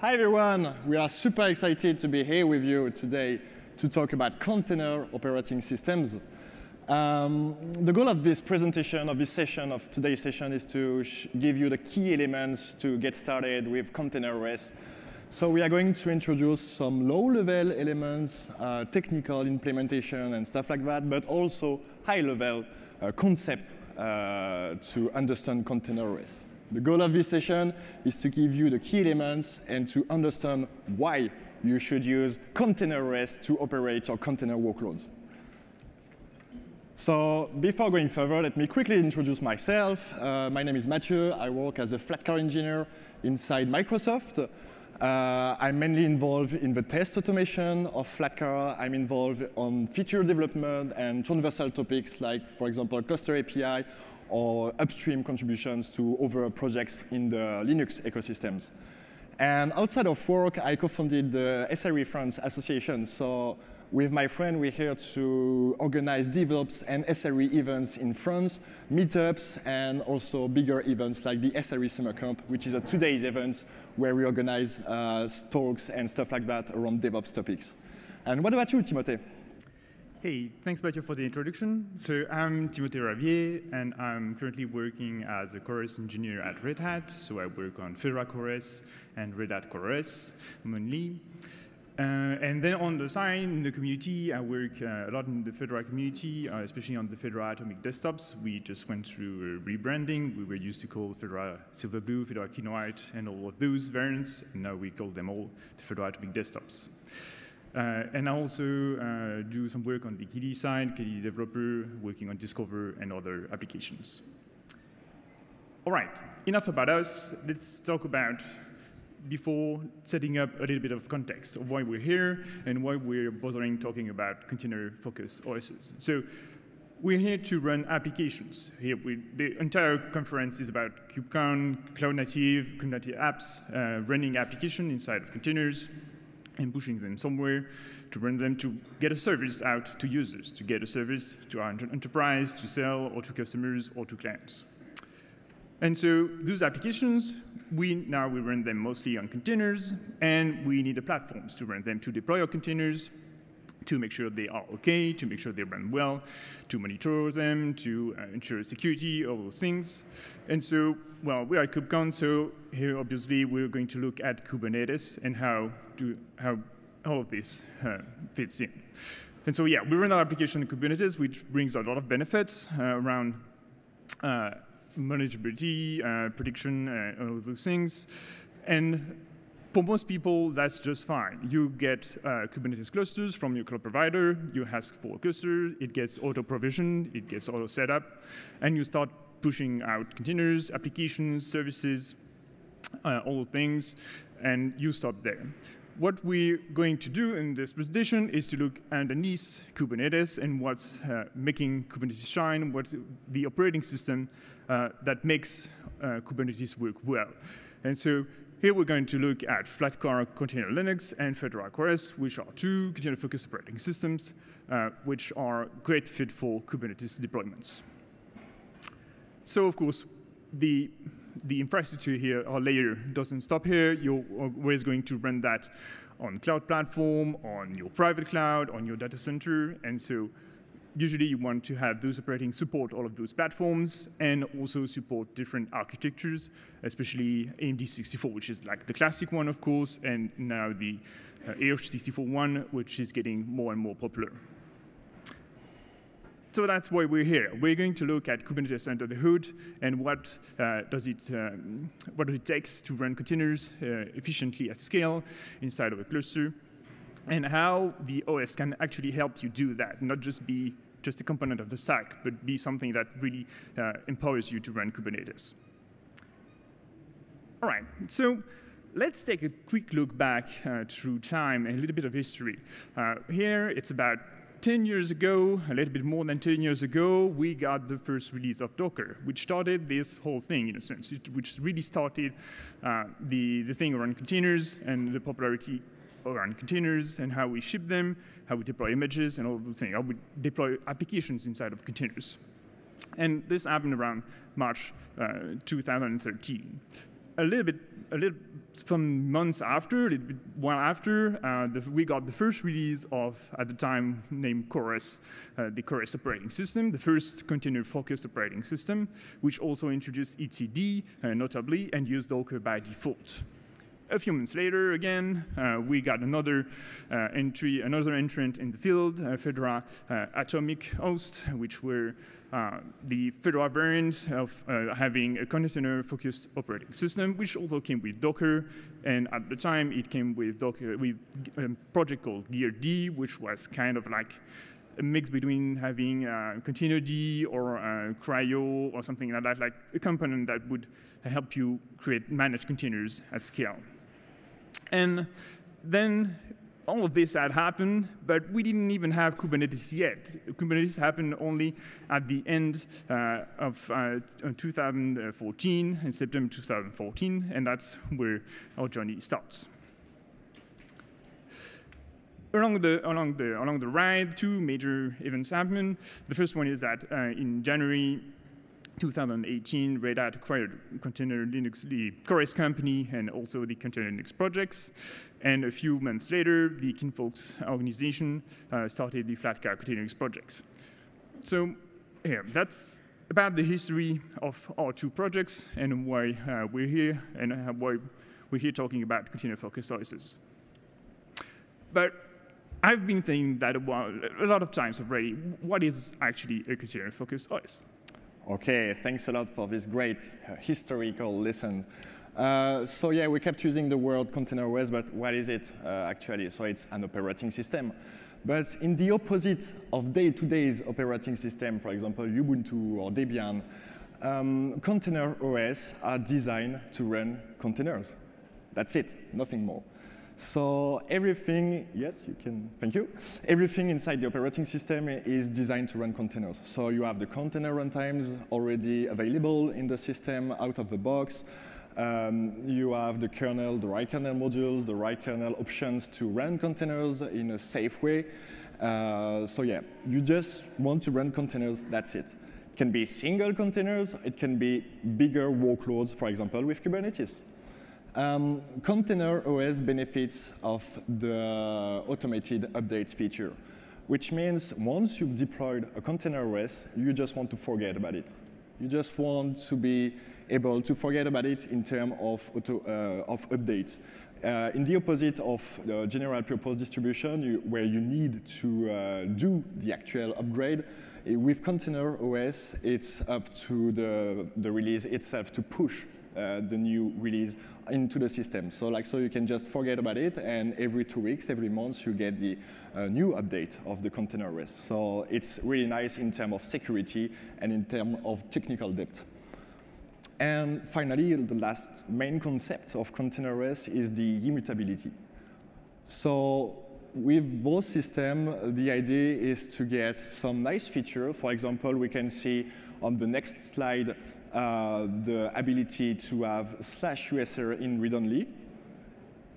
Hi everyone, we are super excited to be here with you today to talk about container operating systems. Um, the goal of this presentation, of this session, of today's session, is to give you the key elements to get started with container OS. So we are going to introduce some low-level elements, uh, technical implementation and stuff like that, but also high-level uh, concept uh, to understand container OS. The goal of this session is to give you the key elements and to understand why you should use container OS to operate your container workloads. So before going further, let me quickly introduce myself. Uh, my name is Mathieu. I work as a Flatcar engineer inside Microsoft. Uh, I'm mainly involved in the test automation of Flatcar. I'm involved on feature development and transversal topics like, for example, cluster API or upstream contributions to other projects in the Linux ecosystems. And outside of work, I co-founded the SRE France Association. So with my friend, we're here to organize DevOps and SRE events in France, meetups, and also bigger events like the SRE Summer Camp, which is a two-day event where we organize uh, talks and stuff like that around DevOps topics. And what about you, Timothée? Hey, thanks, Mathieu, for the introduction. So I'm Timothée Ravier, and I'm currently working as a CoreOS engineer at Red Hat. So I work on Fedora CoreOS and Red Hat CoreOS mainly. Uh, and then on the side, in the community, I work uh, a lot in the Fedora community, uh, especially on the Fedora Atomic desktops. We just went through rebranding. We were used to call Fedora Silverblue, Fedora Kino and all of those variants, and now we call them all the Fedora Atomic desktops. Uh, and I also uh, do some work on the KDE side, KDE developer, working on Discover and other applications. All right, enough about us. Let's talk about before setting up a little bit of context of why we're here and why we're bothering talking about container-focused OSs. So we're here to run applications. Here, we, the entire conference is about KubeCon, cloud native, native apps, uh, running application inside of containers and pushing them somewhere to run them to get a service out to users, to get a service to our enterprise, to sell, or to customers, or to clients. And so those applications, we now we run them mostly on containers, and we need the platforms to run them to deploy our containers, to make sure they are okay, to make sure they run well, to monitor them, to uh, ensure security, all those things. And so, well, we are at KubeCon, so here obviously we're going to look at Kubernetes and how, to, how all of this uh, fits in. And so, yeah, we run our application in Kubernetes, which brings a lot of benefits uh, around uh, manageability, uh, prediction, uh, all those things. And for most people, that's just fine. You get uh, Kubernetes clusters from your cloud provider, you ask for a cluster, it gets auto-provisioned, it gets auto-set up, and you start pushing out containers, applications, services, uh, all things, and you stop there. What we're going to do in this presentation is to look underneath Kubernetes and what's uh, making Kubernetes shine, what the operating system uh, that makes uh, Kubernetes work well. And so here we're going to look at Flatcar Container Linux and Fedora CoreOS, which are two container-focused operating systems, uh, which are great fit for Kubernetes deployments. So of course, the the infrastructure here, our layer, doesn't stop here. You're always going to run that on cloud platform, on your private cloud, on your data center. And so usually you want to have those operating support all of those platforms and also support different architectures, especially AMD 64, which is like the classic one, of course, and now the uh, AArch64 one, which is getting more and more popular. So that's why we're here. We're going to look at Kubernetes under the hood and what uh, does it um, what it takes to run containers uh, efficiently at scale inside of a cluster, and how the OS can actually help you do that, not just be just a component of the stack, but be something that really uh, empowers you to run Kubernetes. All right, so let's take a quick look back uh, through time and a little bit of history. Uh, here, it's about 10 years ago, a little bit more than 10 years ago, we got the first release of Docker, which started this whole thing in a sense, it, which really started uh, the, the thing around containers and the popularity around containers and how we ship them, how we deploy images and all those things, how we deploy applications inside of containers. And this happened around March uh, 2013. A little bit, a little some months after, a little bit while after, uh, the, we got the first release of, at the time, named CoreOS, uh, the CoreOS operating system, the first container-focused operating system, which also introduced etcd, uh, notably, and used Docker by default. A few months later, again, uh, we got another uh, entry, another entrant in the field, uh, Fedora uh, Atomic Host, which were uh, the Fedora variant of having a container-focused operating system, which also came with Docker, and at the time it came with Docker with a project called geard, which was kind of like a mix between having uh, containerd or uh, CRI-O or something like that, like a component that would help you create manage containers at scale. And then all of this had happened, but we didn't even have Kubernetes yet. Kubernetes happened only at the end uh, of uh, 2014, in September 2014, and that's where our journey starts. Along the, along, the, along the ride, two major events happened. The first one is that uh, in January 2018, Red Hat acquired Container Linux, the CoreOS company, and also the Container Linux projects. And a few months later, the Kinvolk organization uh, started the Flatcar Container Linux projects. So yeah, that's about the history of our two projects and why uh, we're here and uh, why we're here talking about container-focused services. But I've been thinking that a, while, a lot of times already, what is actually a container-focused OS? Okay, thanks a lot for this great uh, historical lesson. Uh, so yeah, we kept using the word container OS, but what is it uh, actually? So it's an operating system. But in the opposite of day-to-day's operating system, for example, Ubuntu or Debian, um, container OS are designed to run containers. That's it, nothing more. So everything, yes, you can, thank you. Everything inside the operating system is designed to run containers. So you have the container runtimes already available in the system out of the box. Um, you have the kernel, the right kernel modules, the right kernel options to run containers in a safe way. Uh, so yeah, you just want to run containers, that's it. It can be single containers, it can be bigger workloads, for example, with Kubernetes. Um, container OS benefits of the automated updates feature, which means once you've deployed a container OS, you just want to forget about it. You just want to be able to forget about it in terms of, uh, of updates. Uh, in the opposite of the general purpose distribution, you, where you need to uh, do the actual upgrade, eh, with Container OS, it's up to the, the release itself to push uh, the new release into the system. So like so you can just forget about it and every two weeks, every month you get the uh, new update of the container OS. So it's really nice in terms of security and in terms of technical depth. And finally, the last main concept of container OS is the immutability. So with both systems, the idea is to get some nice feature. For example, we can see on the next slide uh, the ability to have slash USR in read-only.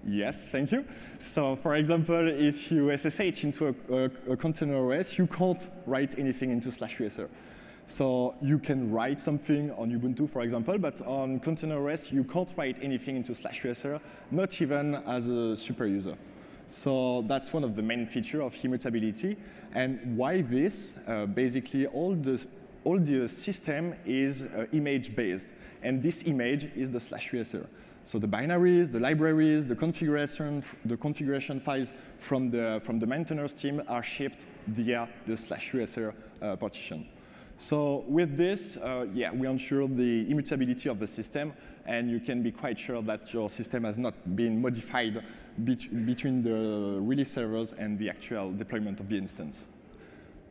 Yes, thank you. So for example, if you SSH into a, a, a container OS, you can't write anything into slash USR. So you can write something on Ubuntu, for example, but on container OS, you can't write anything into slash USR, not even as a super user. So that's one of the main features of immutability. And why this? Uh, basically, all the all the system is uh, image-based. And this image is the slash USR. So the binaries, the libraries, the configuration, the configuration files from the, from the maintainers team are shipped via the slash USR uh, partition. So with this, uh, yeah, we ensure the immutability of the system, and you can be quite sure that your system has not been modified bet between the release servers and the actual deployment of the instance.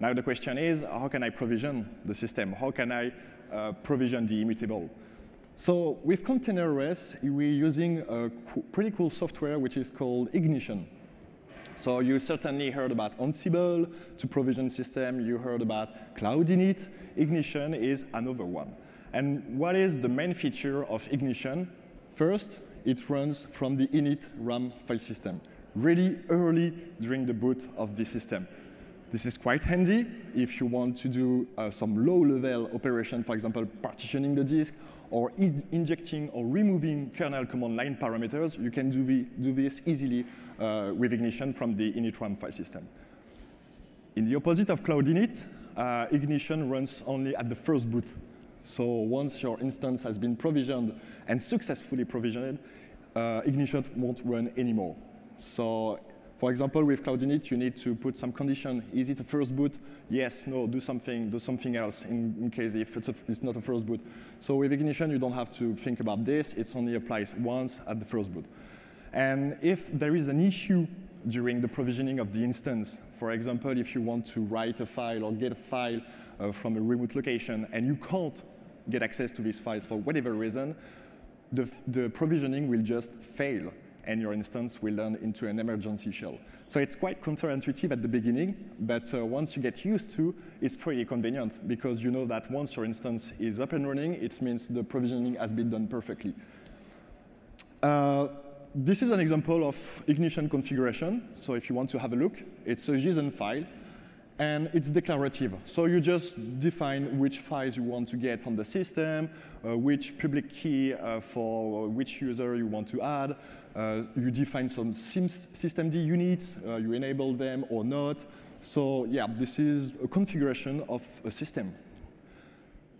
Now the question is, how can I provision the system? How can I uh, provision the immutable? So with Container OS, we're using a pretty cool software which is called Ignition. So you certainly heard about Ansible to provision system. You heard about Cloud Init. Ignition is another one. And what is the main feature of Ignition? First, it runs from the init RAM file system, really early during the boot of the system. This is quite handy if you want to do uh, some low-level operation, for example, partitioning the disk, or in injecting or removing kernel command line parameters, you can do, do this easily uh, with Ignition from the initram file system. In the opposite of Cloud Init, uh, Ignition runs only at the first boot. So once your instance has been provisioned and successfully provisioned, uh, Ignition won't run anymore. So for example, with Cloud Init, you need to put some condition. Is it a first boot? Yes, no, do something, do something else in, in case if it's, a, it's not a first boot. So with Ignition, you don't have to think about this. It only applies once at the first boot. And if there is an issue during the provisioning of the instance, for example, if you want to write a file or get a file uh, from a remote location and you can't get access to these files for whatever reason, the, the provisioning will just fail and your instance will turn into an emergency shell. So it's quite counterintuitive at the beginning, but uh, once you get used to, it's pretty convenient because you know that once your instance is up and running, it means the provisioning has been done perfectly. Uh, this is an example of ignition configuration. So if you want to have a look, it's a JSON file and it's declarative. So you just define which files you want to get on the system, uh, which public key uh, for which user you want to add. Uh, you define some systemd units, uh, you enable them or not. So yeah, this is a configuration of a system.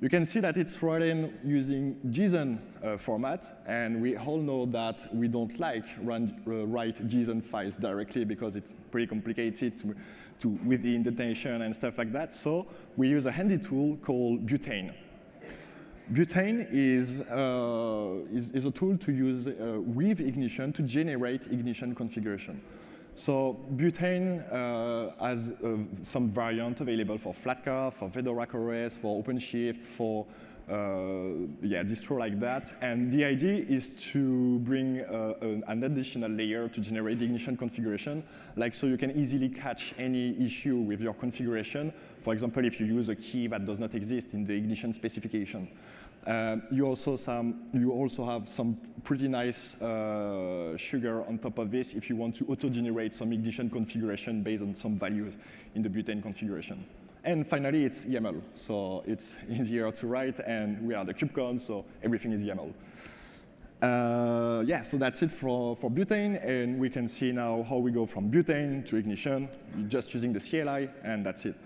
You can see that it's written using JSON uh, format, and we all know that we don't like run, uh, write JSON files directly because it's pretty complicated to, to, with the indentation and stuff like that. So we use a handy tool called Butane. Butane is, uh, is, is, a tool to use uh, with Ignition to generate Ignition configuration. So Butane uh, has uh, some variant available for Flatcar, for Fedora CoreOS, for OpenShift, for uh, yeah, distro like that. And the idea is to bring uh, an additional layer to generate the ignition configuration, like so you can easily catch any issue with your configuration. For example, if you use a key that does not exist in the ignition specification. Uh, you, also some, you also have some pretty nice uh, sugar on top of this if you want to auto-generate some ignition configuration based on some values in the butane configuration. And finally, it's YAML. So it's easier to write, and we are the KubeCon, so everything is YAML. Uh, yeah, so that's it for, for butane, and we can see now how we go from butane to ignition, just using the CLI, and that's it.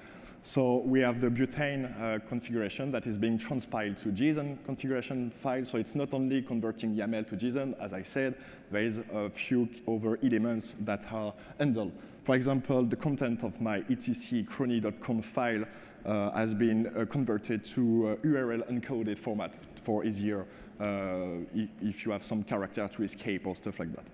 So we have the butane uh, configuration that is being transpiled to JSON configuration file. So it's not only converting YAML to JSON, as I said, there is a few other elements that are handled. For example, the content of my etc chrony.conf file uh, has been uh, converted to uh, URL encoded format for easier uh, if you have some character to escape or stuff like that.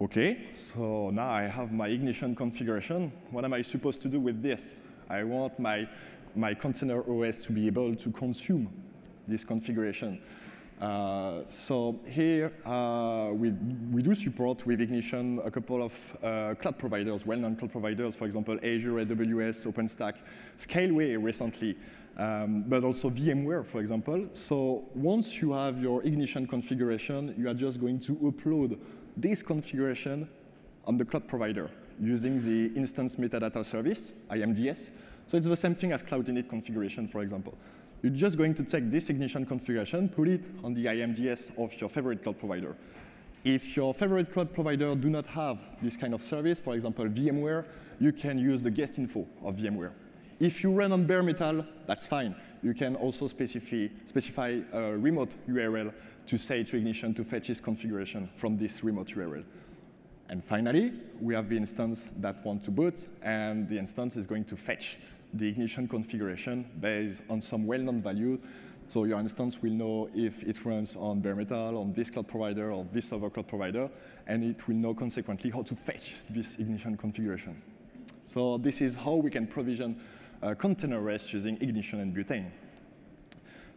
Okay, so now I have my ignition configuration. What am I supposed to do with this? I want my, my container OS to be able to consume this configuration. Uh, so here uh, we, we do support with Ignition a couple of uh, cloud providers, well-known cloud providers, for example, Azure, AWS, OpenStack, Scaleway recently, um, but also VMware, for example. So once you have your Ignition configuration, you are just going to upload this configuration on the cloud provider using the instance metadata service, IMDS. So it's the same thing as Cloud Init configuration, for example. You're just going to take this ignition configuration, put it on the IMDS of your favorite cloud provider. If your favorite cloud provider do not have this kind of service, for example, VMware, you can use the guest info of VMware. If you run on bare metal, that's fine. You can also specify, specify a remote URL to say to Ignition to fetch this configuration from this remote URL. And finally, we have the instance that want to boot, and the instance is going to fetch the ignition configuration based on some well-known value. So your instance will know if it runs on bare metal, on this cloud provider, or this other cloud provider, and it will know consequently how to fetch this ignition configuration. So this is how we can provision uh, container REST using ignition and butane.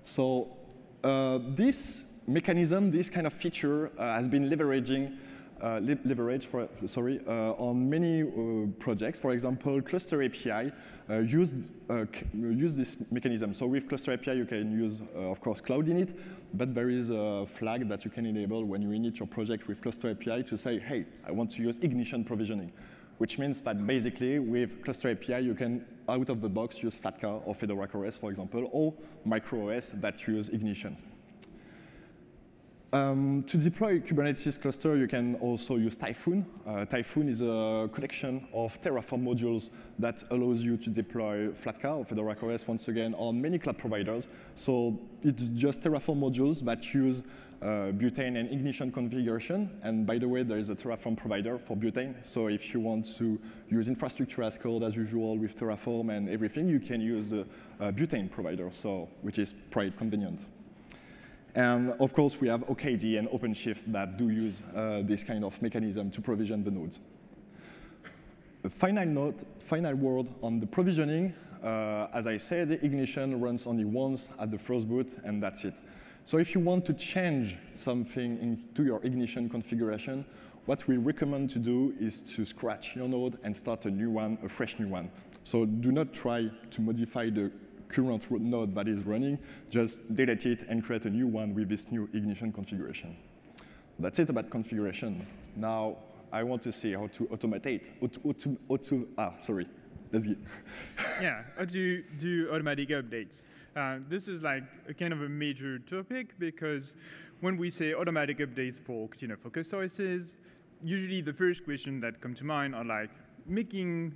So uh, this mechanism, this kind of feature uh, has been leveraging uh, leverage for, sorry, uh, on many uh, projects. For example, Cluster API use, use this mechanism. So with Cluster API, you can use, of course, Cloud Init, but there is a flag that you can enable when you init your project with Cluster API to say, hey, I want to use ignition provisioning which means that basically with Cluster API, you can, out of the box, use Flatcar or Fedora CoreOS, for example, or MicroOS that use Ignition. Um, to deploy Kubernetes cluster, you can also use Typhoon. Uh, Typhoon is a collection of Terraform modules that allows you to deploy Flatcar or Fedora CoreOS once again on many cloud providers. So it's just Terraform modules that use uh, butane and ignition configuration. And by the way, there is a Terraform provider for butane. So if you want to use infrastructure as code as usual with Terraform and everything, you can use the uh, butane provider, so which is quite convenient. And of course, we have OKD and OpenShift that do use uh, this kind of mechanism to provision the nodes. A final note, final word on the provisioning. Uh, as I said, ignition runs only once at the first boot, and that's it. So if you want to change something into your ignition configuration, what we recommend to do is to scratch your node and start a new one, a fresh new one. So do not try to modify the current node that is running, just delete it and create a new one with this new ignition configuration. That's it about configuration. Now, I want to see how to automate, auto, auto, auto ah, sorry, let's get. yeah, how to do automatic updates. Uh, this is like a kind of a major topic because when we say automatic updates for you know, focus OSs, usually the first question that come to mind are like making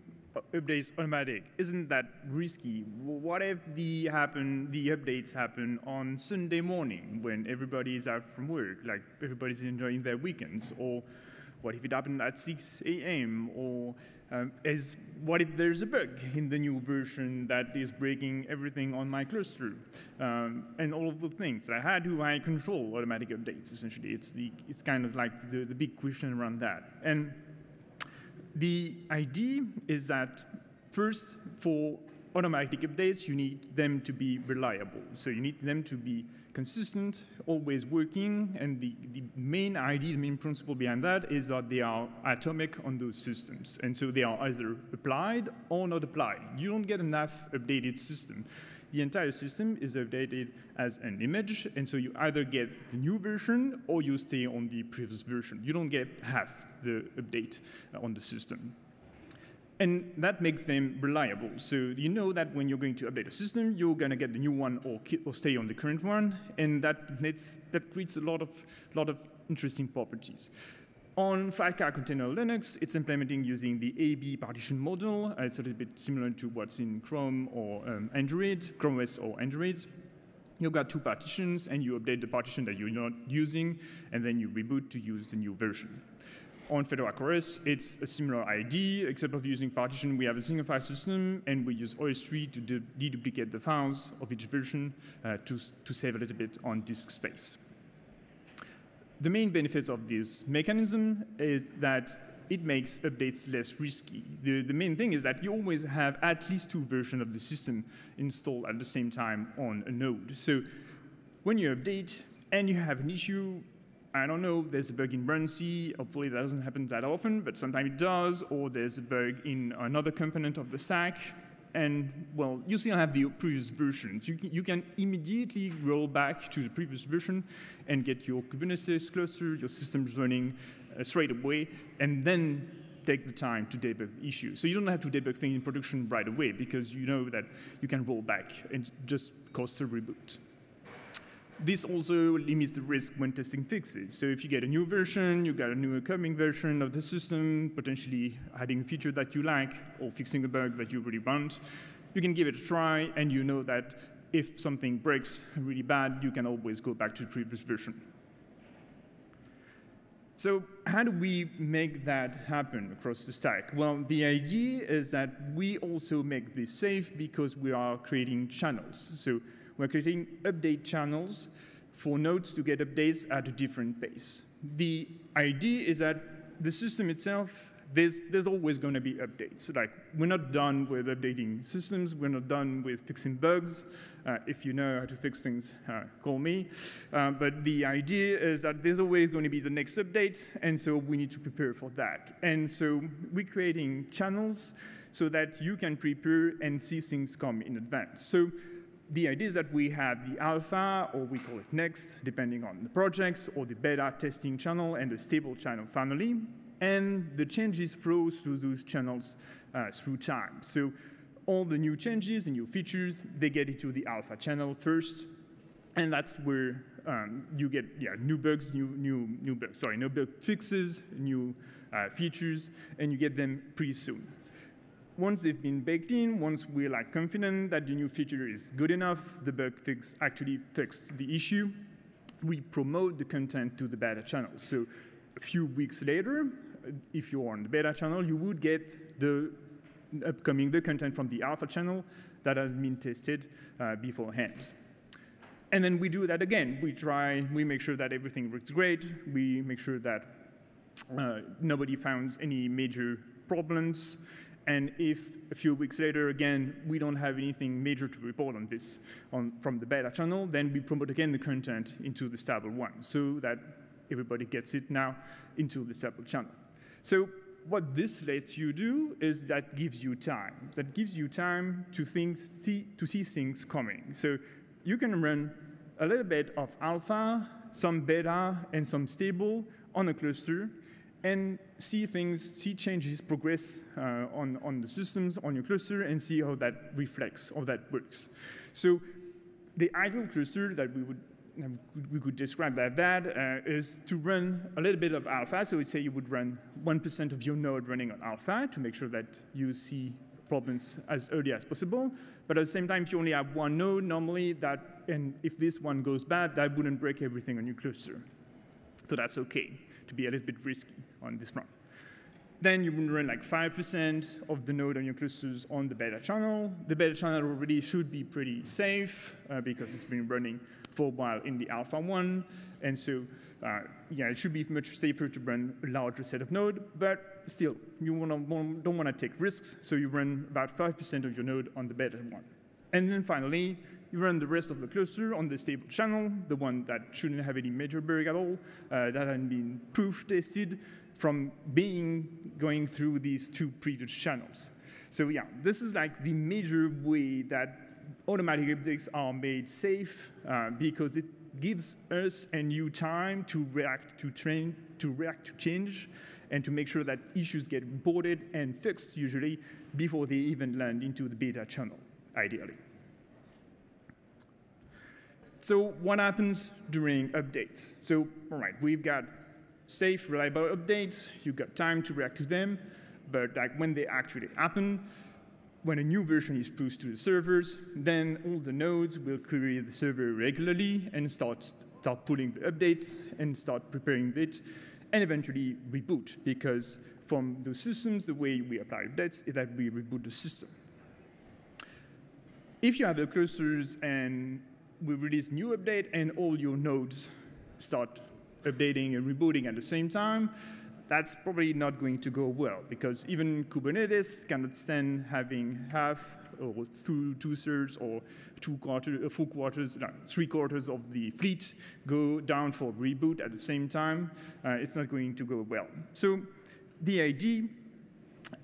updates automatic. Isn't that risky? What if the happen the updates happen on Sunday morning when everybody is out from work, like everybody's enjoying their weekends, or what if it happened at 6 a.m. or um, as what if there's a bug in the new version that is breaking everything on my cluster um, and all of the things like how do I control automatic updates essentially it's the it's kind of like the, the big question around that and the idea is that first, for automatic updates, you need them to be reliable. So you need them to be consistent, always working, and the, the, main idea, the main principle behind that is that they are atomic on those systems. And so they are either applied or not applied. You don't get enough updated system the entire system is updated as an image, and so you either get the new version or you stay on the previous version. You don't get half the update uh, on the system. And that makes them reliable. So you know that when you're going to update a system, you're going to get the new one or, or stay on the current one, and that, that creates a lot of, lot of interesting properties. On Flatcar Container Linux, it's implementing using the AB partition model. Uh, it's a little bit similar to what's in Chrome or um, Android, Chrome OS or Android. You've got two partitions, and you update the partition that you're not using, and then you reboot to use the new version. On Fedora CoreOS, it's a similar ID, except of using partition, we have a single file system, and we use OSTree to deduplicate the files of each version uh, to, to save a little bit on disk space the main benefits of this mechanism is that it makes updates less risky. The, the, main thing is that you always have at least two versions of the system installed at the same time on a node. So when you update and you have an issue, I don't know, there's a bug in RunC, hopefully that doesn't happen that often, but sometimes it does, or there's a bug in another component of the stack, and well, you still have the previous versions. You can, you can immediately roll back to the previous version and get your Kubernetes cluster, your systems running uh, straight away, and then take the time to debug issues. So you don't have to debug things in production right away because you know that you can roll back and just cause a reboot. This also limits the risk when testing fixes. So if you get a new version, you got a new coming version of the system, potentially adding a feature that you like or fixing a bug that you really want, you can give it a try and you know that if something breaks really bad, you can always go back to the previous version. So how do we make that happen across the stack? Well, the idea is that we also make this safe because we are creating channels. So we're creating update channels for nodes to get updates at a different pace. The idea is that the system itself, there's, there's always going to be updates. Like, we're not done with updating systems. We're not done with fixing bugs. Uh, if you know how to fix things, uh, call me. Uh, but the idea is that there's always going to be the next update, and so we need to prepare for that. And so we're creating channels so that you can prepare and see things come in advance. So the idea is that we have the alpha, or we call it next, depending on the projects, or the beta testing channel and the stable channel family. And the changes flow through those channels uh, through time. So all the new changes, the new features, they get into the alpha channel first, and that's where um, you get yeah, new bugs, new, new, new bugs, sorry, new bug fixes, new uh, features, and you get them pretty soon. Once they've been baked in, once we're like confident that the new feature is good enough, the bug fix actually fixed the issue, we promote the content to the beta channel. So a few weeks later, if you're on the beta channel, you would get the upcoming the content from the alpha channel that has been tested uh, beforehand. And then we do that again. We try, we make sure that everything works great. We make sure that uh, nobody found any major problems. And if a few weeks later, again, we don't have anything major to report on this on, from the beta channel, then we promote again the content into the stable one so that everybody gets it now into the stable channel. So what this lets you do is that gives you time. That gives you time to, things, see, to see things coming. So you can run a little bit of alpha, some beta, and some stable on a cluster, and see things, see changes progress uh, on, on the systems, on your cluster, and see how that reflects, how that works. So the ideal cluster that we would we could describe that that uh, is to run a little bit of alpha. So we'd say you would run 1% of your node running on alpha to make sure that you see problems as early as possible. But at the same time, if you only have one node, normally that, and if this one goes bad, that wouldn't break everything on your cluster. So that's okay to be a little bit risky on this front. Then you would run like 5% of the node on your clusters on the beta channel. The beta channel already should be pretty safe uh, because it's been running for a while in the alpha one. And so, uh, yeah, it should be much safer to run a larger set of node, but still, you wanna, don't want to take risks, so you run about 5% of your node on the beta one. And then finally, you run the rest of the cluster on the stable channel, the one that shouldn't have any major bug at all, uh, that had been proof tested from being going through these two previous channels. So yeah, this is like the major way that automatic updates are made safe uh, because it gives us and you time to react to train, to react to change, and to make sure that issues get reported and fixed usually before they even land into the beta channel, ideally. So what happens during updates? So, all right, we've got safe, reliable updates. You've got time to react to them. But like when they actually happen, when a new version is pushed to the servers, then all the nodes will query the server regularly and start, start pulling the updates and start preparing it, and eventually reboot, because from the systems, the way we apply updates is that we reboot the system. If you have the clusters and we release new update and all your nodes start updating and rebooting at the same time, that's probably not going to go well because even Kubernetes cannot stand having half or two, two thirds or two quarters, uh, four quarters, no, three quarters of the fleet go down for reboot at the same time. Uh, it's not going to go well. So the idea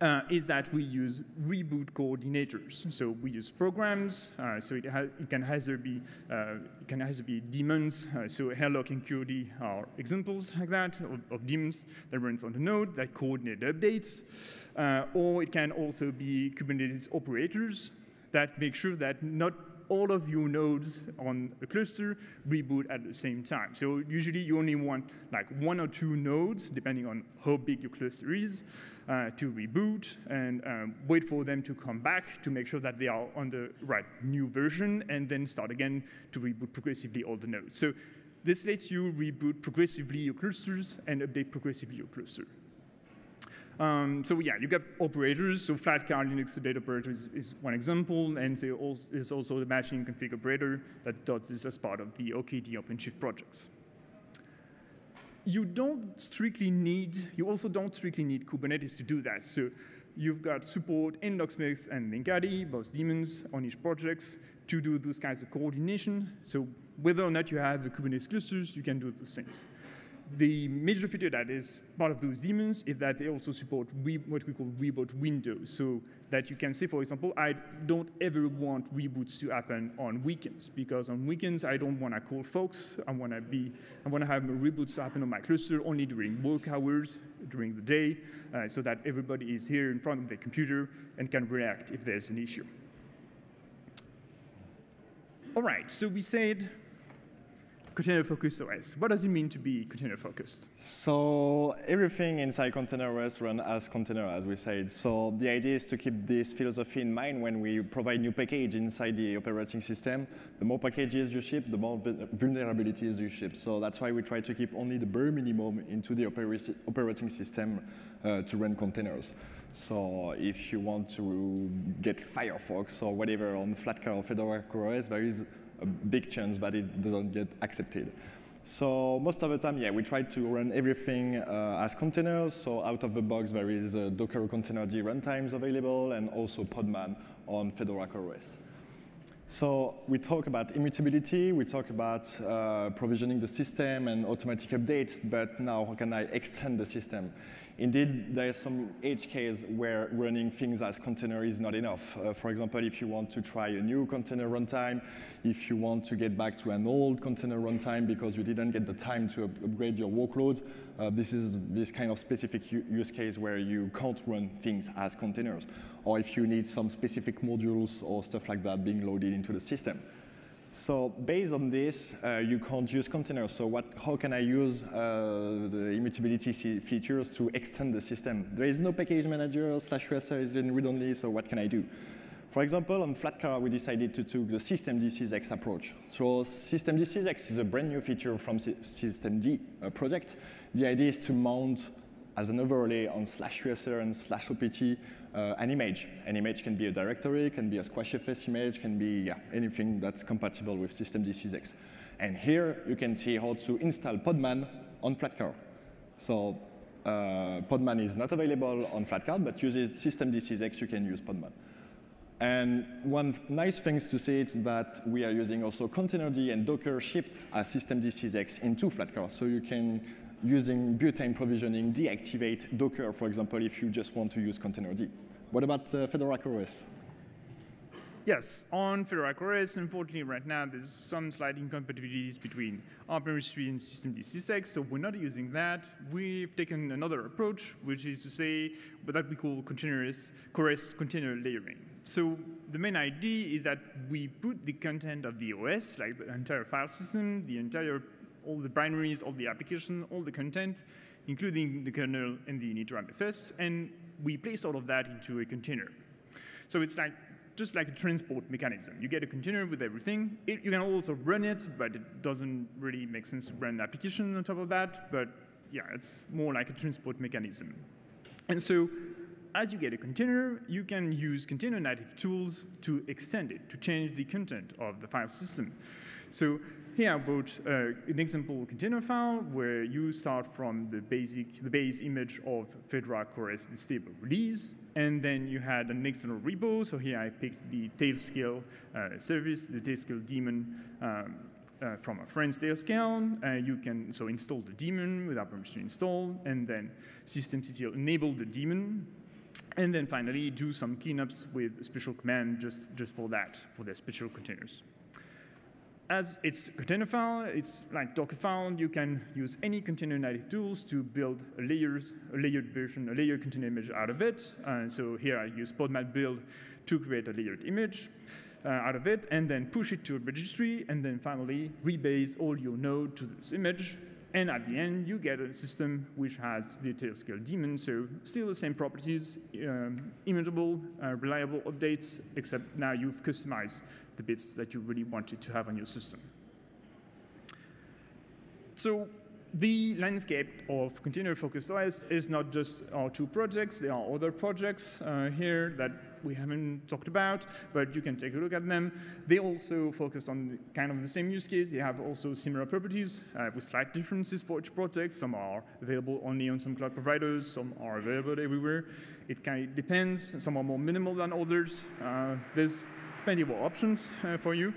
uh, is that we use reboot coordinators. So we use programs. Uh, so it, it, can either be uh, it can either be daemons. Uh, so Airlock and Kured are examples like that of, of, daemons that runs on the node that coordinate updates. Uh, or it can also be Kubernetes operators that make sure that not all of your nodes on a cluster reboot at the same time. So usually you only want like one or two nodes, depending on how big your cluster is, uh, to reboot and um, wait for them to come back to make sure that they are on the right new version and then start again to reboot progressively all the nodes. So this lets you reboot progressively your clusters and update progressively your cluster. Um, so yeah, you get operators. So Flatcar Linux update operator is, is one example, and there is also the machine config operator that does this as part of the OKD OpenShift projects. You don't strictly need, you also don't strictly need Kubernetes to do that. So you've got support in Locksmith and Linkerd, both daemons on each project, to do those kinds of coordination. So whether or not you have the Kubernetes clusters, you can do those things the major feature that is part of those daemons is that they also support what we call reboot windows. So that you can say, for example, I don't ever want reboots to happen on weekends because on weekends I don't want to call folks. I want to be, I want to have reboots happen on my cluster only during work hours, during the day, uh, so that everybody is here in front of the computer and can react if there's an issue. All right, so we said container-focused OS. What does it mean to be container-focused? So everything inside container OS run as container, as we said. So the idea is to keep this philosophy in mind when we provide new package inside the operating system. The more packages you ship, the more vulnerabilities you ship. So that's why we try to keep only the bare minimum into the operating system uh, to run containers. So if you want to get Firefox or whatever on Flatcar or Fedora CoreOS, there is a big chance that it doesn't get accepted. So most of the time, yeah, we try to run everything uh, as containers. So out of the box, there is uh, Docker Containerd runtimes available and also Podman on Fedora CoreOS. So we talk about immutability, we talk about uh, provisioning the system and automatic updates, but now how can I extend the system? Indeed, there are some edge cases where running things as container is not enough. Uh, for example, if you want to try a new container runtime, if you want to get back to an old container runtime because you didn't get the time to up upgrade your workload, uh, this is this kind of specific use case where you can't run things as containers. Or if you need some specific modules or stuff like that being loaded into the system. So based on this, uh, you can't use containers. So what, how can I use uh, the immutability features to extend the system? There is no package manager, slash USR is in read-only, so what can I do? For example, on Flatcar, we decided to take the systemd-sysext approach. So systemd-sysext is a brand new feature from systemd uh, project. The idea is to mount as an overlay on slash USR and slash OPT uh, an image. An image can be a directory, can be a SquashFS image, can be yeah, anything that's compatible with systemd-sysext. And here you can see how to install Podman on Flatcar. So uh, Podman is not available on Flatcar, but uses systemd-sysext, you can use Podman. And one nice thing to see is that we are using also Containerd and Docker shipped as systemd-sysext into Flatcar. So you can using butane provisioning, deactivate Docker, for example, if you just want to use Containerd. What about uh, Fedora CoreOS? Yes, on Fedora CoreOS, unfortunately right now there's some slight incompatibilities between rpm-ostree and systemd-sysext, so we're not using that. We've taken another approach, which is to say what that we call continuous CoreOS container layering. So the main idea is that we put the content of the OS, like the entire file system, the entire all the binaries, all the application, all the content, including the kernel and the init and we place all of that into a container. So it's like just like a transport mechanism. You get a container with everything. It, you can also run it, but it doesn't really make sense to run an application on top of that. But yeah, it's more like a transport mechanism. And so as you get a container, you can use container native tools to extend it, to change the content of the file system. So here I wrote uh, an example container file where you start from the basic, the base image of Fedora CoreOS stable release, and then you had an external repo. So here I picked the Tailscale uh, service, the Tailscale daemon um, uh, from a friend's Tailscale. Uh, you can so install the daemon without permission to install, and then systemctl enable the daemon, and then finally do some cleanups with a special command just, just for that, for the special containers as it's container file, it's like Docker file, you can use any container native tools to build a layers, a layered version, a layered container image out of it. Uh, so here I use podman build to create a layered image uh, out of it, and then push it to a registry, and then finally rebase all your node to this image, and at the end, you get a system which has the Tailscale daemon, so still the same properties, um, imageable, uh, reliable updates, except now you've customized the bits that you really wanted to have on your system. So the landscape of container-focused OS is not just our two projects. There are other projects uh, here that we haven't talked about, but you can take a look at them. They also focus on kind of the same use case. They have also similar properties uh, with slight differences for each project. Some are available only on some cloud providers. Some are available everywhere. It kind of depends. Some are more minimal than others. Uh, there's plenty of options uh, for you.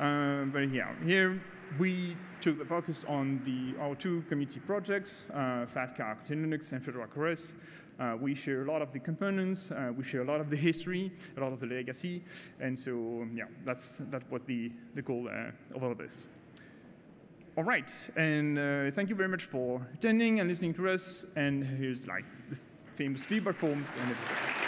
Uh, but yeah, here we took the focus on the our two community projects, uh, Flatcar, Linux, and Fedora CoreOS. Uh, we share a lot of the components, uh, we share a lot of the history, a lot of the legacy, and so um, yeah, that's that's what the the goal uh, of all of this. All right, and uh, thank you very much for attending and listening to us. And here's like the famous debug forms and everything.